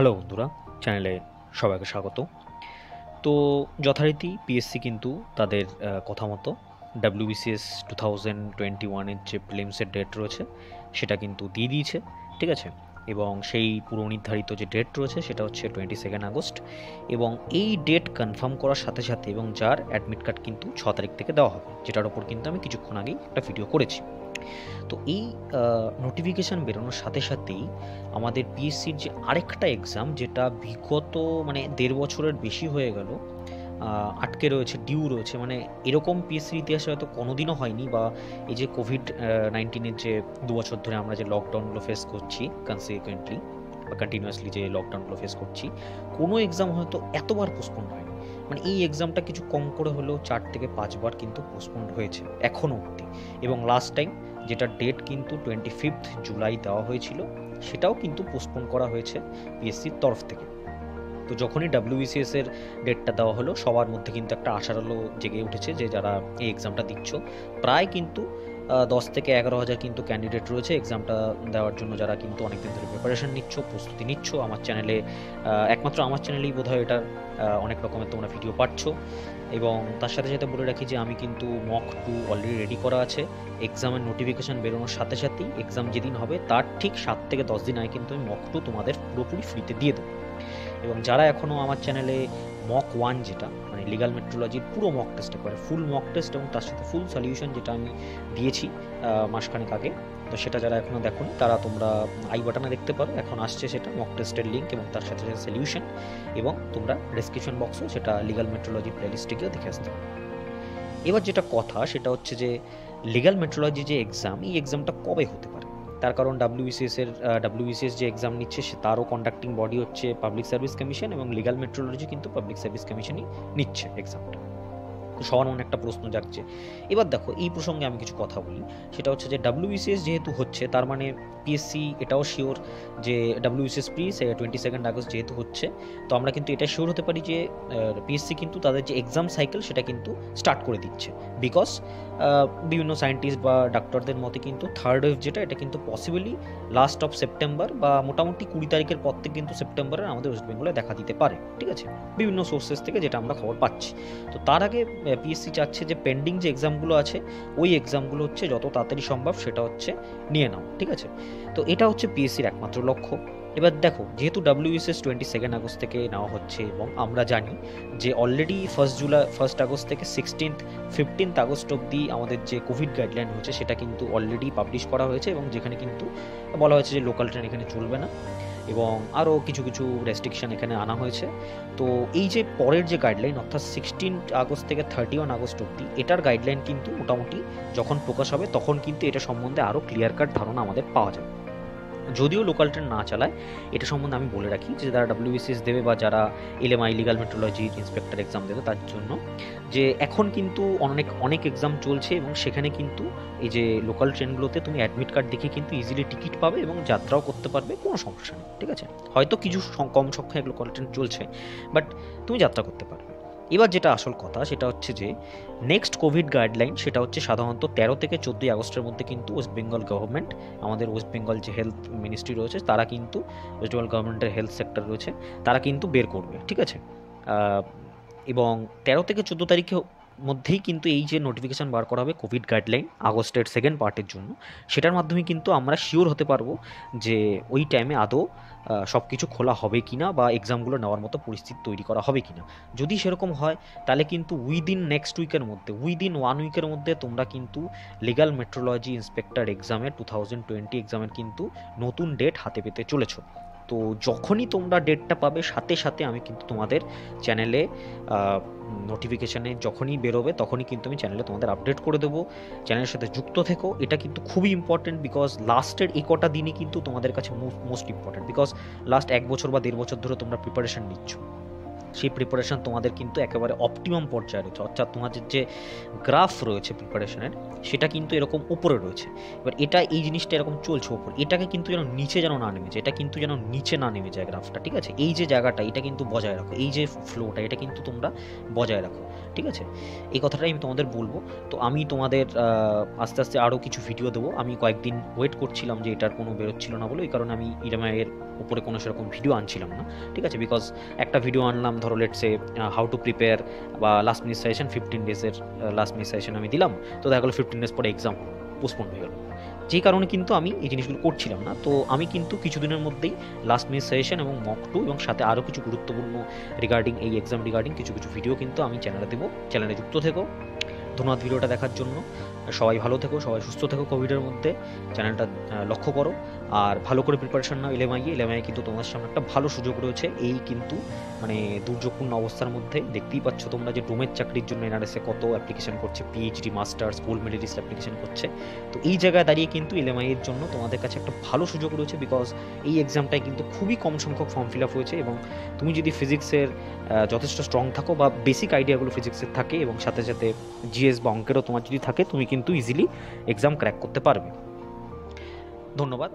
Hello বন্ধুরা, চ্যানেলে সবাইকে স্বাগত। তো যথারীতি পিএসসি কিন্তু তাদের কথা মতো ডাব্লিউবিসিএস টু থাউজেন্ড টোয়েন্টি ওয়ানের যে প্রিলিমসের ডেট রয়েছে, সেটা কিন্তু দিয়ে দিয়েছে, ঠিক আছে? এবং সেই পূর্বনির্ধারিত যে ডেট রয়েছে, সেটা হচ্ছে টোয়েন্টি সেকেন্ড আগস্ট। এবং এই ডেট কনফার্ম করার সাথে সাথে এবং যার অ্যাডমিট কার্ড কিন্তু ছ তারিখ থেকে দেওয়া হবে, যেটার ওপর কিন্তু আমি কিছুক্ষণ আগেই একটা ভিডিও করেছি। তো এই নোটিফিকেশান বেরোনোর সাথে সাথেই আমাদের পিএসসির যে আরেকটা এক্সাম যেটা বিগত মানে দেড় বছরের বেশি হয়ে গেল আটকে রয়েছে ডিউ রয়েছে মানে এরকম পিএসসির ইতিহাসে হয়তো কোনোদিনও হয়নি বা এই যে কোভিড নাইন্টিনের যে দু বছর ধরে আমরা যে লকডাউনগুলো ফেস করছি কনসিকুয়েন্টলি বা কন্টিনিউয়াসলি যে লকডাউনগুলো ফেস করছি, কোনো এক্সাম হয়তো এতবার পোস্টপোন হয়নি। মানে এই এক্সামটা কিছু কম করে হলেও চার থেকে পাঁচবার কিন্তু পোস্টপোন হয়েছে এখনও অবধি। এবং লাস্ট টাইম যেটা ডেট কিন্তু টোয়েন্টি ফিফথ জুলাই দেওয়া হয়েছিল, সেটাও কিন্তু পোস্টপোন করা হয়েছে পিএসসির তরফ থেকে। তো যখনই ডাব্লিউবিসিএস এর ডেটটা দেওয়া হলো, সবার মধ্যে কিন্তু একটা আশার আলো জেগে উঠেছে যে যারা এই এক্সামটা দিচ্ছ। প্রায় কিন্তু দশ থেকে এগারো হাজার কিন্তু ক্যান্ডিডেট রয়েছে এক্সামটা দেওয়ার জন্য যারা কিন্তু অনেকদিন ধরে প্রিপারেশন নিচ্ছ, প্রস্তুতি নিচ্ছ। আমার চ্যানেলে একমাত্র আমার চ্যানেলেই বোধহয় এটা অনেক রকমের তোমরা ভিডিও পাচ্ছ। এবং তার সাথে সাথে বলে রাখি যে আমি কিন্তু মক টু অলরেডি রেডি করা আছে। এক্সামের নোটিফিকেশন বেরোনোর সাথে সাথেই এক্সাম যেদিন হবে, তার ঠিক সাত থেকে দশ দিন আগে কিন্তু আমি মক টু তোমাদের পুরোপুরি ফ্রিতে দিয়ে দেবো। এবং যারা এখনও আমার চ্যানেলে মক ওয়ান যেটা মানে লিগাল মেট্রোলজির পুরো মক টেস্ট একবারে ফুল মক টেস্ট এবং তার সাথে ফুল সলিউশন যেটা আমি দিয়েছি মাসখানেক আগে তো সেটা যারা এখনও দেখো তারা তোমরা আই বাটনে দেখতে পারো। এখন আসছে সেটা মক টেস্টের লিঙ্ক এবং তার সাথে সাথে সলিউশন এবং তোমরা ডেসক্রিপশন বক্সও সেটা লিগাল মেট্রোলজি প্লেলিস্টে গিয়ে দেখে আসতে পারো। এবার যেটা কথা, সেটা হচ্ছে যে লিগাল মেট্রোলজি যে এক্সাম এই এক্সামটা কবে হতে পারে? তার কারণ ডাব্লিউবিসিএস এর ডাব্লিউবিসিএস যে এক্সাম নিচ্ছে, সে তারও কন্ডাক্টিং বডি হচ্ছে পাবলিক সার্ভিস কমিশন এবং লিগাল মেট্রোলজি কিন্তু পাবলিক সার্ভিস কমিশনই নিচ্ছে এক্সামটা সবার মনে একটা প্রশ্ন জাগছে। এবার দেখো, এই প্রসঙ্গে আমি কিছু কথা বলি। সেটা হচ্ছে যে ডাব্লিউবিসিএস যেহেতু হচ্ছে, তার মানে পিএসসি এটাও শিওর যে WBCS pre twenty second August যেহেতু হচ্ছে, তো আমরা কিন্তু এটা শিওর হতে পারি যে পিএসসি কিন্তু তাদের যে এক্সাম সাইকেল সেটা কিন্তু স্টার্ট করে দিচ্ছে। বিকজ বিভিন্ন সায়েন্টিস্ট বা ডাক্তারদের মতে কিন্তু থার্ড ওয়েভ যেটা, এটা কিন্তু পসিবলি লাস্ট অফ সেপ্টেম্বর বা মোটামুটি কুড়ি তারিখের পর থেকে কিন্তু সেপ্টেম্বরে আমাদের ওয়েস্ট বেঙ্গলে দেখা দিতে পারে। ঠিক আছে? বিভিন্ন সোর্সেস থেকে যেটা আমরা খবর পাচ্ছি। তো তার আগে পিএসসি চাচ্ছে যে পেন্ডিং যে এক্সামগুলো আছে, ওই এক্সামগুলো হচ্ছে যত তাড়াতাড়ি সম্ভব সেটা হচ্ছে নিয়ে নাও, ঠিক আছে? তো এটা হচ্ছে পিএসসির একমাত্র লক্ষ্য। এবার দেখো, যেহেতু ডাব্লিউএসএস টোয়েন্টি সেকেন্ড আগস্ট থেকে নেওয়া হচ্ছে এবং আমরা জানি যে already first July first August থেকে সিক্সটিন্থ ফিফটিন্থ আগস্ট অবধি আমাদের যে কোভিড গাইডলাইন হয়েছে সেটা কিন্তু অলরেডি পাবলিশ করা হয়েছে এবং যেখানে কিন্তু বলা হয়েছে যে লোকাল ট্রেন এখানে চলবে না। এবং আরও কিছু কিছু রেস্ট্রিকশন এখানে আনা হয়েছে। তো এই যে পরের যে গাইডলাইন অর্থাৎ সিক্সটিন আগস্ট থেকে থার্টি ওয়ান আগস্ট অব্দি এটার গাইডলাইন কিন্তু মোটামুটি যখন প্রকাশ হবে, তখন কিন্তু এটা সম্বন্ধে আরও ক্লিয়ার কাট ধারণা আমাদের পাওয়া যাবে। যদিও লোকাল ট্রেন না চালায়, এটা সম্বন্ধে আমি বলে রাখি যে যারা ডাব্লিউবিসিএস দেবে বা যারা LMI legal metrology inspector exam দেবে তার জন্য, যে এখন কিন্তু অনেক অনেক এক্সাম চলছে এবং সেখানে কিন্তু এই যে লোকাল ট্রেনগুলোতে তুমি অ্যাডমিট কার্ড দেখে কিন্তু ইজিলি টিকিট পাবে এবং যাত্রাও করতে পারবে, কোনো সমস্যা নেই, ঠিক আছে? হয়তো কিছু কম সংখ্যায় লোকাল ট্রেন চলছে বাট তুমি যাত্রা করতে পারবে। এবার যেটা আসল কথা, সেটা হচ্ছে যে নেক্সট কোভিড গাইডলাইন সেটা হচ্ছে সাধারণত তেরো থেকে চোদ্দোই আগস্টের মধ্যে কিন্তু ওয়েস্ট বেঙ্গল গভর্নমেন্ট আমাদের ওয়েস্ট বেঙ্গল যে হেলথ মিনিস্ট্রি রয়েছে, তারা কিন্তু ওয়েস্ট বেঙ্গল গভর্নমেন্টের হেলথ সেক্টর রয়েছে, তারা কিন্তু বের করবে, ঠিক আছে? এবং তেরো থেকে চোদ্দ তারিখে মধ্যেই কিন্তু এই যে নোটিফিকেশান বার করা হবে কোভিড গাইডলাইন আগস্টের সেকেন্ড পার্টের জন্য, সেটার মাধ্যমে কিন্তু আমরা শিওর হতে পারব যে ওই টাইমে আদৌ সব কিছু খোলা হবে কি না বা এক্সামগুলো নেওয়ার মতো পরিস্থিতি তৈরি করা হবে কি না যদি সেরকম হয়, তাহলে কিন্তু উইদিন নেক্সট উইকের মধ্যে উইদিন ওয়ান উইকের মধ্যে তোমরা কিন্তু লিগাল মেট্রোলজি ইন্সপেক্টর এক্সামের টু থাউজেন্ড টোয়েন্টি এক্সামের কিন্তু নতুন ডেট হাতে পেতে চলেছো। তো যখনই তোমরা ডেটটা পাবে, সাথে সাথে আমি কিন্তু তোমাদের চ্যানেলে নোটিফিকেশানে যখনই বেরোবে, তখনই কিন্তু আমি চ্যানেলে তোমাদের আপডেট করে দেবো। চ্যানেলের সাথে যুক্ত থেকো। এটা কিন্তু খুবই ইম্পর্টেন্ট বিকজ লাস্টের এই কটা দিনই কিন্তু তোমাদের কাছে মোস্ট ইম্পর্টেন্ট বিকজ লাস্ট এক বছর বা দেড় বছর ধরে তোমরা প্রিপারেশান নিচ্ছ। সেই প্রিপারেশন তোমাদের কিন্তু একেবারে অপটিমাম পর্যায়ে রয়েছে। অর্থাৎ তোমাদের যে গ্রাফ রয়েছে প্রিপারেশনের সেটা কিন্তু এরকম উপরে রয়েছে। এবার এটা এই জিনিসটা এরকম চলছে ওপর এটাকে কিন্তু যেন নিচে যেন না নেমে যায়, এটা কিন্তু যেন নিচে না নেমে যায় গ্রাফটা ঠিক আছে? এই যে জায়গাটা, এটা কিন্তু বজায় রাখো। এই যে ফ্লোটা এটা কিন্তু তোমরা বজায় রাখো, ঠিক আছে? এই কথাটাই আমি তোমাদের বলব। তো আমি তোমাদের আস্তে আস্তে আরও কিছু ভিডিও দেবো। আমি কয়েকদিন ওয়েট করছিলাম যে এটার কোনো বেরোচ্ছিল না বলে এই কারণে আমি ইএমআইয়ের উপরে কোনো সেরকম ভিডিও আনছিলাম না, ঠিক আছে? বিকজ একটা ভিডিও আনলাম ধরো let's say how to prepare বা লাস্ট মিনিট সাজেশন ফিফটিন ডেজের লাস্ট মিনিট সাজেশন আমি দিলাম। তো দেখা গেলো ফিফটিন ডেজ পরে এক্সাম পোস্টপোন হয়ে গেল। যেই কারণে কিন্তু আমি এই জিনিসগুলো করছিলাম না। তো আমি কিন্তু কিছুদিনের মধ্যেই লাস্ট মিনিট সাজেশন এবং মক টু এবং সাথে আরও কিছু গুরুত্বপূর্ণ রিগার্ডিং এই এক্সাম রিগার্ডিং কিছু কিছু ভিডিও কিন্তু আমি চ্যানেলে দেবো। চ্যানেলে যুক্ত থেকো। ধন্যবাদ ভিডিওটা দেখার জন্য। সবাই ভালো থেকো, সবাই সুস্থ থেকো কোভিডের মধ্যে। চ্যানেলটা লক্ষ্য করো। আর ভালো করে প্রিপারেশন নাও এলএমআই এলএমআই কিন্তু তোমাদের সামনে একটা ভালো সুযোগ রয়েছে। এই কিন্তু মানে দুর্যোগপূর্ণ অবস্থার মধ্যে। দেখতেই পাচ্ছ তোমরা যে ডোমের চাকরির জন্য এনআরএসে কত অ্যাপ্লিকেশন করছে। PhD masters gold medallist application করছে। তো এই জায়গায় দাঁড়িয়ে কিন্তু এলএমআই এর জন্য তোমাদের কাছে একটা ভালো সুযোগ রয়েছে বিকজ এই এক্সামটায় কিন্তু খুবই কম সংখ্যক ফর্ম ফিল আপ হয়েছে এবং তুমি যদি ফিজিক্সের যথেষ্ট স্ট্রং থাকো বা বেসিক আইডিয়াগুলো ফিজিক্সের থাকে এবং সাথে সাথে জিএস বা অঙ্কেরও তোমার যদি থাকে, তুমি কিন্তু ইজিলি এক্সাম ক্র্যাক করতে পারবে। ধন্যবাদ।